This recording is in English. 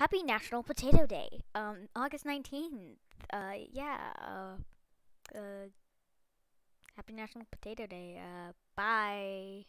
Happy National Potato Day. Um, August 19th. Uh, yeah. Uh, uh, Happy National Potato Day. Uh, bye.